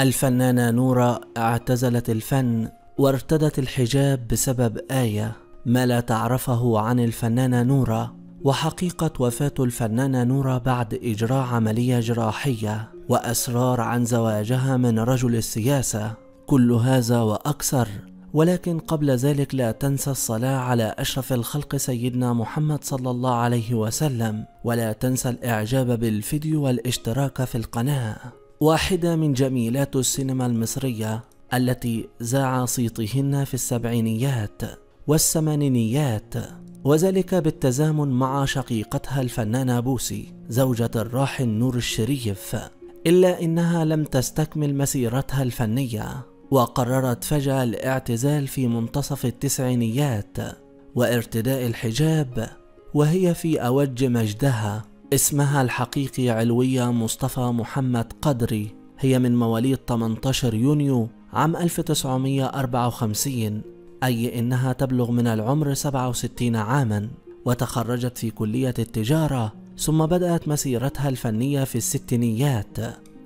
الفنانة نورة اعتزلت الفن وارتدت الحجاب بسبب آية ما لا تعرفه عن الفنانة نورة وحقيقة وفاة الفنانة نورة بعد إجراء عملية جراحية وأسرار عن زواجها من رجل السياسة. كل هذا وأكثر ولكن قبل ذلك لا تنسى الصلاة على أشرف الخلق سيدنا محمد صلى الله عليه وسلم. ولا تنسى الإعجاب بالفيديو والاشتراك في القناة. واحدة من جميلات السينما المصرية التي ذاع صيتهن في السبعينيات والثمانينيات وذلك بالتزامن مع شقيقتها الفنانة بوسي زوجة الراحل نور الشريف إلا إنها لم تستكمل مسيرتها الفنية وقررت فجأة الاعتزال في منتصف التسعينيات وارتداء الحجاب وهي في أوج مجدها. اسمها الحقيقي علوية مصطفى محمد قدري. هي من مواليد 18 يونيو عام 1954 أي إنها تبلغ من العمر 67 عاما وتخرجت في كلية التجارة ثم بدأت مسيرتها الفنية في الستينيات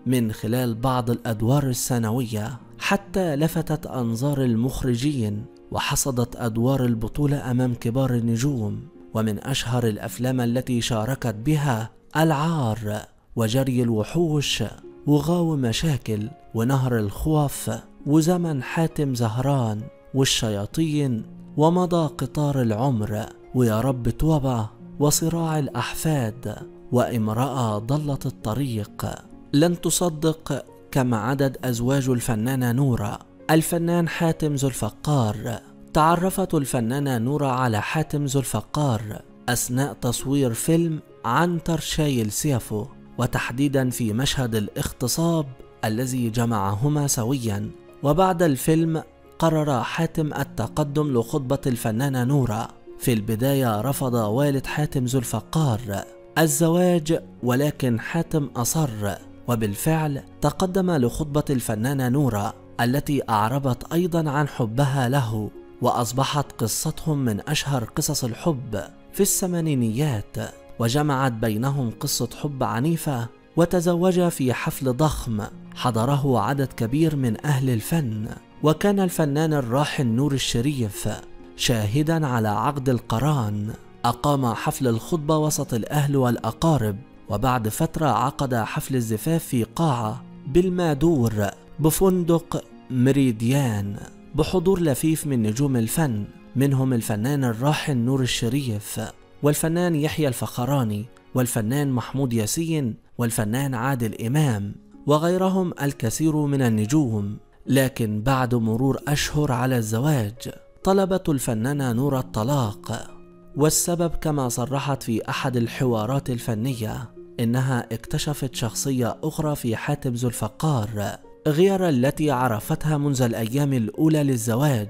من خلال بعض الأدوار الثانوية حتى لفتت أنظار المخرجين وحصدت أدوار البطولة أمام كبار النجوم. ومن أشهر الأفلام التي شاركت بها العار وجري الوحوش وغاو مشاكل ونهر الخوف وزمن حاتم زهران والشياطين ومضى قطار العمر ويا رب توبة وصراع الأحفاد وإمرأة ضلت الطريق. لن تصدق كم عدد أزواج الفنانة نورة. الفنان حاتم ذو الفقار تعرفت الفنانة نورة على حاتم ذو الفقار أثناء تصوير فيلم عنتر شايل سيفه وتحديدا في مشهد الاغتصاب الذي جمعهما سويا. وبعد الفيلم قرر حاتم التقدم لخطبة الفنانة نورة. في البداية رفض والد حاتم ذو الفقار الزواج ولكن حاتم أصر. وبالفعل تقدم لخطبة الفنانة نورة التي أعربت أيضا عن حبها له. وأصبحت قصتهم من أشهر قصص الحب في الثمانينيات وجمعت بينهم قصة حب عنيفة وتزوجا في حفل ضخم حضره عدد كبير من أهل الفن. وكان الفنان الراحل نور الشريف شاهدا على عقد القران. أقام حفل الخطبة وسط الأهل والأقارب وبعد فترة عقد حفل الزفاف في قاعة بالمادور بفندق مريديان. بحضور لفيف من نجوم الفن منهم الفنان الراحل نور الشريف والفنان يحيى الفخراني والفنان محمود ياسين والفنان عادل إمام وغيرهم الكثير من النجوم. لكن بعد مرور أشهر على الزواج طلبت الفنانة نور الطلاق. والسبب كما صرحت في أحد الحوارات الفنية إنها اكتشفت شخصية أخرى في حاتم ذو الفقار. غير التي عرفتها منذ الأيام الأولى للزواج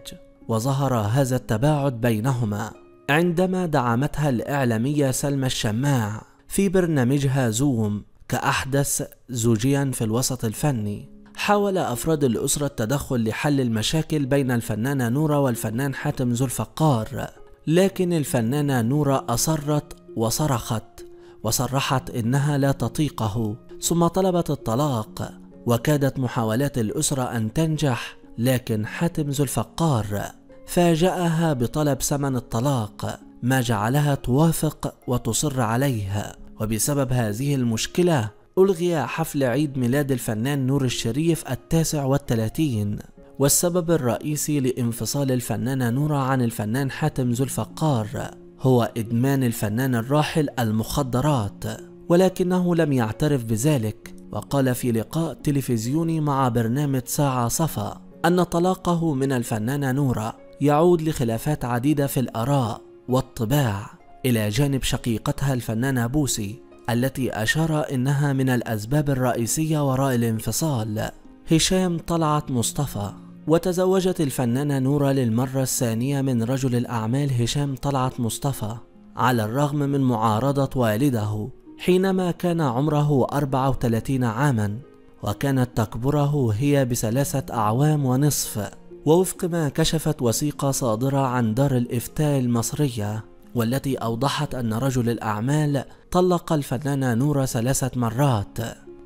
وظهر هذا التباعد بينهما. عندما دعمتها الإعلامية سلمى الشماع في برنامجها زوم كأحدث زوجيا في الوسط الفني حاول أفراد الأسرة التدخل لحل المشاكل بين الفنانة نورة والفنان حاتم ذو الفقار. لكن الفنانة نورة أصرت وصرخت وصرحت إنها لا تطيقه ثم طلبت الطلاق. وكادت محاولات الأسرة أن تنجح لكن حاتم ذو الفقار فاجأها بطلب ثمن الطلاق ما جعلها توافق وتصر عليها وبسبب هذه المشكلة ألغي حفل عيد ميلاد الفنان نور الشريف التاسع والثلاثين والسبب الرئيسي لانفصال الفنانة نورة عن الفنان حاتم ذو الفقار هو إدمان الفنان الراحل المخدرات. ولكنه لم يعترف بذلك وقال في لقاء تلفزيوني مع برنامج ساعة صفا أن طلاقه من الفنانة نورة يعود لخلافات عديدة في الآراء والطباع إلى جانب شقيقتها الفنانة بوسي التي أشار إنها من الأسباب الرئيسية وراء الانفصال. هشام طلعت مصطفى وتزوجت الفنانة نورة للمرة الثانية من رجل الأعمال هشام طلعت مصطفى على الرغم من معارضة والده. حينما كان عمره 34 عاما وكانت تكبره هي بثلاثة أعوام ونصف ووفق ما كشفت وثيقة صادرة عن دار الإفتاء المصرية والتي أوضحت أن رجل الأعمال طلق الفنانة نورة ثلاثة مرات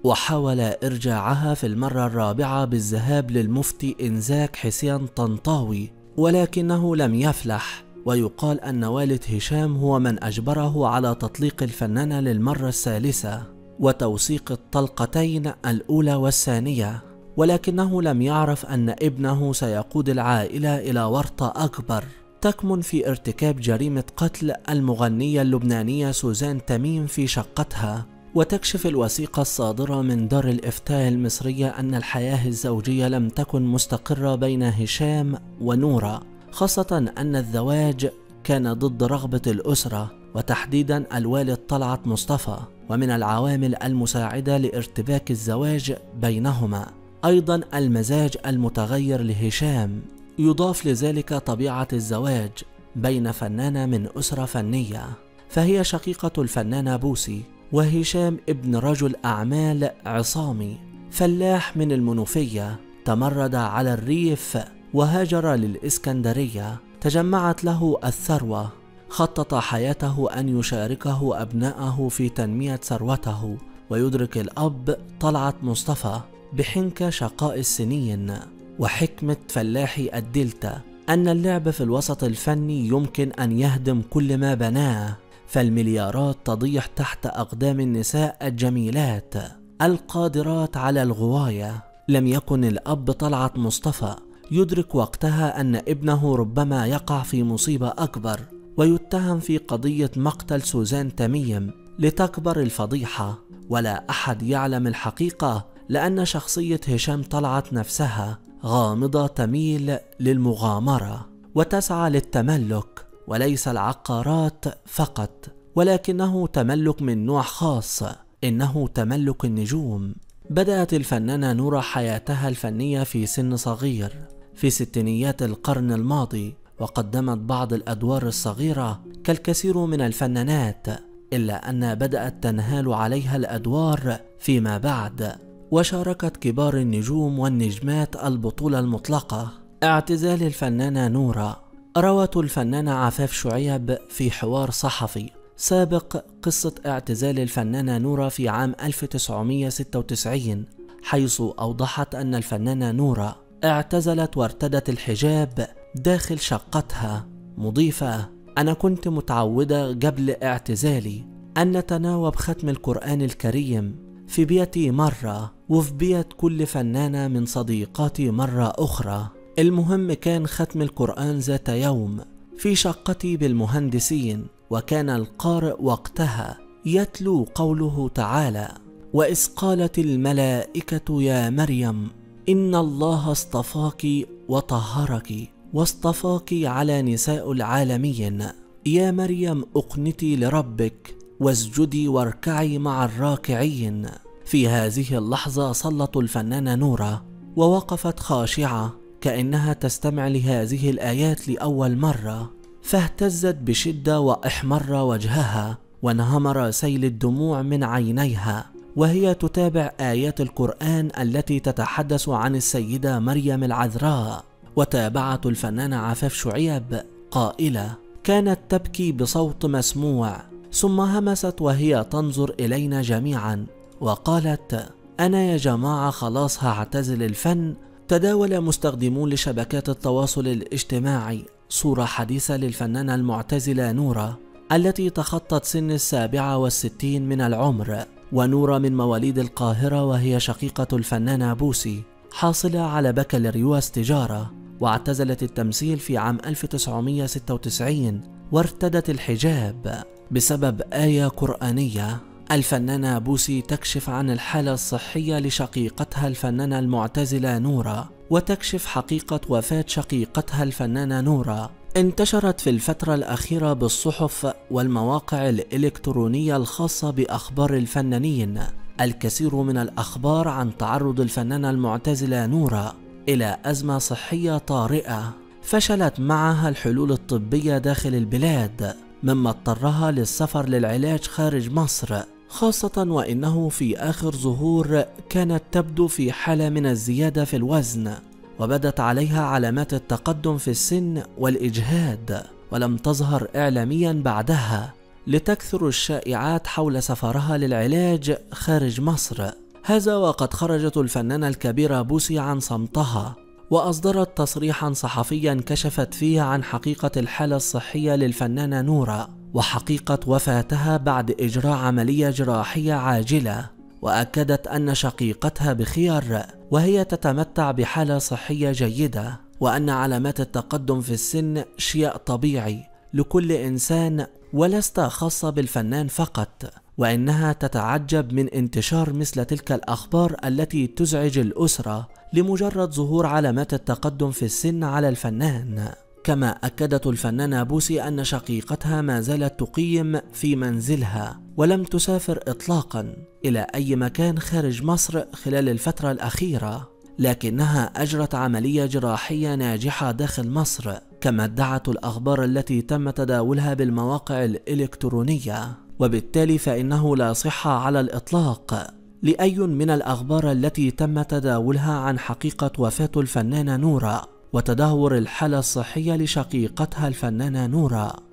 وحاول إرجاعها في المرة الرابعة بالذهاب للمفتي إنزاك حسين طنطاوي ولكنه لم يفلح. ويقال أن والد هشام هو من أجبره على تطليق الفنانة للمرة الثالثة وتوثيق الطلقتين الأولى والثانية ولكنه لم يعرف أن ابنه سيقود العائلة إلى ورطة أكبر. تكمن في ارتكاب جريمة قتل المغنية اللبنانية سوزان تميم في شقتها وتكشف الوثيقة الصادرة من دار الإفتاء المصرية أن الحياة الزوجية لم تكن مستقرة بين هشام ونورا. خاصة أن الزواج كان ضد رغبة الأسرة وتحديدا الوالد طلعت مصطفى ومن العوامل المساعدة لارتباك الزواج بينهما. أيضا المزاج المتغير لهشام. يضاف لذلك طبيعة الزواج بين فنانة من أسرة فنية فهي شقيقة الفنانة بوسي وهشام ابن رجل أعمال عصامي فلاح من المنوفية تمرد على الريف وهاجر للإسكندرية تجمعت له الثروة. خطط حياته أن يشاركه أبناءه في تنمية ثروته. ويدرك الأب طلعت مصطفى بحنكة شقاء السنين. وحكمة فلاحي الدلتا أن اللعب في الوسط الفني يمكن أن يهدم كل ما بناه. فالمليارات تضيح تحت أقدام النساء الجميلات. القادرات على الغواية. لم يكن الأب طلعت مصطفى يدرك وقتها أن ابنه ربما يقع في مصيبة أكبر ويتهم في قضية مقتل سوزان تميم لتكبر الفضيحة. ولا أحد يعلم الحقيقة لأن شخصية هشام طلعت نفسها غامضة تميل للمغامرة وتسعى للتملك وليس العقارات فقط ولكنه تملك من نوع خاص إنه تملك النجوم. بدأت الفنانة نورة حياتها الفنية في سن صغير. في ستينيات القرن الماضي وقدمت بعض الأدوار الصغيرة كالكثير من الفنانات إلا أن بدأت تنهال عليها الأدوار فيما بعد وشاركت كبار النجوم والنجمات البطولة المطلقة. اعتزال الفنانة نورة روت الفنانة عفاف شعيب في حوار صحفي. سابق قصة اعتزال الفنانة نورة في عام 1996 حيث أوضحت أن الفنانة نورة اعتزلت وارتدت الحجاب داخل شقتها. مضيفة أنا كنت متعودة قبل اعتزالي أن نتناوب ختم القرآن الكريم في بيتي مرة وفي بيت كل فنانة من صديقاتي مرة أخرى. المهم كان ختم القرآن ذات يوم في شقتي بالمهندسين وكان القارئ وقتها يتلو قوله تعالى وإذ قالت الملائكة يا مريم ان الله اصطفاك وطهرك واصطفاك على نساء العالمين. يا مريم اقنتي لربك واسجدي واركعي مع الراكعين. في هذه اللحظه صلت الفنانه نوره ووقفت خاشعه كانها تستمع لهذه الايات لاول مره. فاهتزت بشده واحمر وجهها وانهمر سيل الدموع من عينيها. وهي تتابع آيات القرآن التي تتحدث عن السيدة مريم العذراء وتابعت الفنانة عفاف شعيب. قائلة كانت تبكي بصوت مسموع ثم همست وهي تنظر إلينا جميعا وقالت أنا يا جماعة خلاص هعتزل الفن. تداول مستخدمون لشبكات التواصل الاجتماعي صورة حديثة للفنانة المعتزلة نورة التي تخطت سن السابعة والستين من العمر. ونورة من مواليد القاهرة وهي شقيقة الفنانة بوسي حاصلة على بكالوريوس تجارة واعتزلت التمثيل في عام 1996 وارتدت الحجاب بسبب آية قرآنية. الفنانة بوسي تكشف عن الحالة الصحية لشقيقتها الفنانة المعتزلة نورة وتكشف حقيقة وفاة شقيقتها الفنانة نورة. انتشرت في الفترة الأخيرة بالصحف والمواقع الإلكترونية الخاصة بأخبار الفنانين. الكثير من الأخبار عن تعرض الفنانة المعتزلة نورة إلى أزمة صحية طارئة فشلت معها الحلول الطبية داخل البلاد مما اضطرها للسفر للعلاج خارج مصر خاصة وإنه في آخر ظهور كانت تبدو في حالة من الزيادة في الوزن. وبدت عليها علامات التقدم في السن والإجهاد ولم تظهر إعلاميا بعدها لتكثر الشائعات حول سفرها للعلاج خارج مصر. هذا وقد خرجت الفنانة الكبيرة بوسي عن صمتها وأصدرت تصريحا صحفيا كشفت فيه عن حقيقة الحالة الصحية للفنانة نورا وحقيقة وفاتها بعد إجراء عملية جراحية عاجلة. وأكدت أن شقيقتها بخير وهي تتمتع بحالة صحية جيدة وأن علامات التقدم في السن شيء طبيعي لكل إنسان ولست خاصة بالفنان فقط وإنها تتعجب من انتشار مثل تلك الأخبار التي تزعج الأسرة لمجرد ظهور علامات التقدم في السن على الفنان. كما أكدت الفنانة بوسي أن شقيقتها ما زالت تقيم في منزلها ولم تسافر إطلاقا إلى أي مكان خارج مصر خلال الفترة الأخيرة لكنها أجرت عملية جراحية ناجحة داخل مصر كما ادعت الأخبار التي تم تداولها بالمواقع الإلكترونية. وبالتالي فإنه لا صحة على الإطلاق. لأي من الأخبار التي تم تداولها عن حقيقة وفاة الفنانة نورا وتدهور الحالة الصحية لشقيقتها الفنانة نورا.